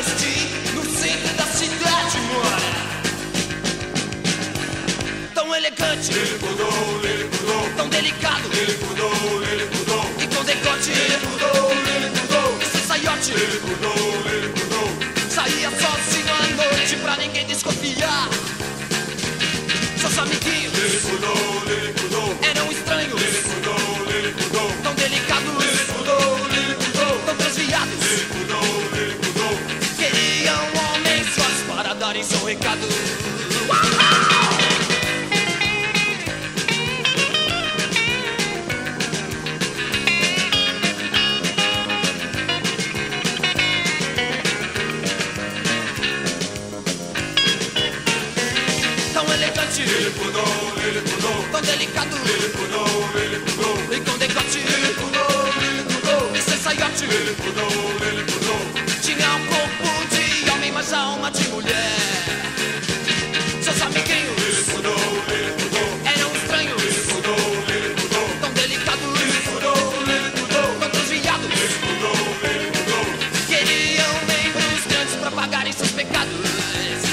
travesti no centro da cidade mora. Tão elegante, ele mudou, ele mudou. Tão delicado, ele mudou, ele mudou. E com decote, ele mudou, ele mudou. E sem saiote, ele mudou, ele mudou. Saía sozinho à noite pra ninguém desconfiar. Seus amiguinhos, ele mudou. Recado. Tão elegante, Ele mudou, ele mudou, tão delicado ele mudou, ele mudou, e com decote. ele mudou, ele Esse saiote ele mudou, ele mudou. Saturdays.